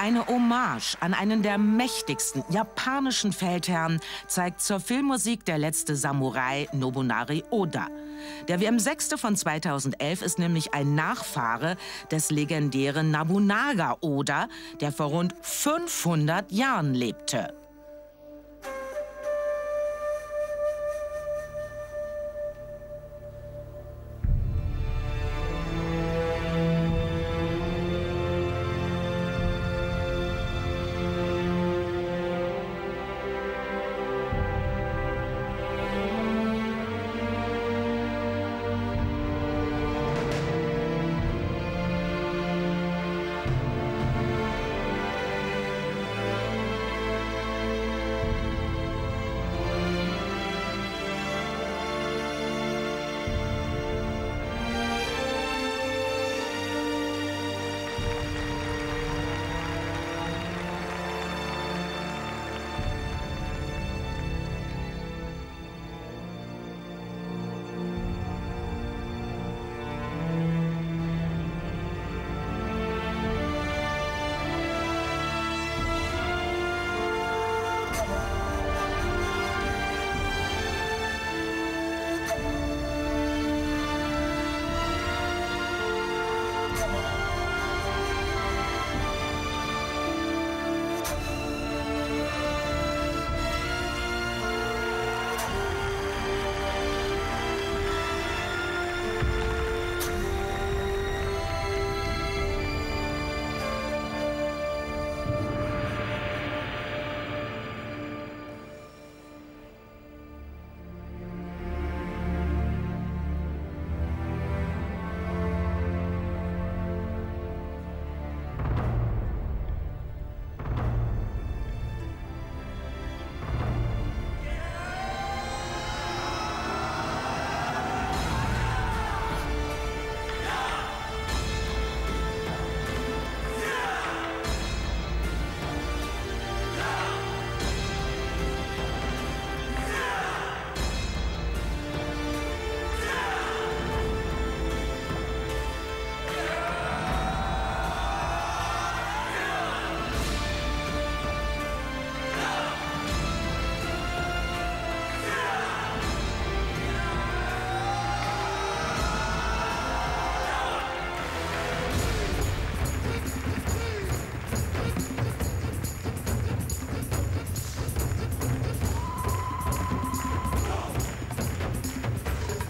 Eine Hommage an einen der mächtigsten japanischen Feldherren zeigt zur Filmmusik Der letzte Samurai Nobunari Oda. Der WM6. von 2011 ist nämlich ein Nachfahre des legendären Nabunaga Oda, der vor rund 500 Jahren lebte.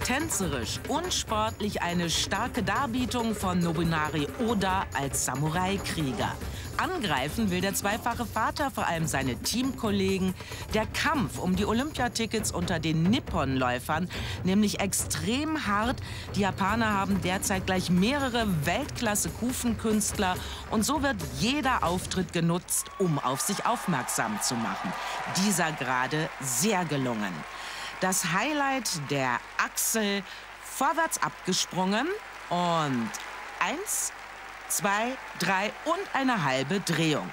Tänzerisch und sportlich eine starke Darbietung von Nobunari Oda als Samurai-Krieger. Angreifen will der zweifache Vater vor allem seine Teamkollegen. Der Kampf um die Olympiatickets unter den Nippon-Läufern nämlich extrem hart. Die Japaner haben derzeit gleich mehrere Weltklasse-Kufenkünstler und so wird jeder Auftritt genutzt, um auf sich aufmerksam zu machen. Dieser gerade sehr gelungen. Das Highlight der Achsel vorwärts abgesprungen und eins, zwei, drei und eine halbe Drehung.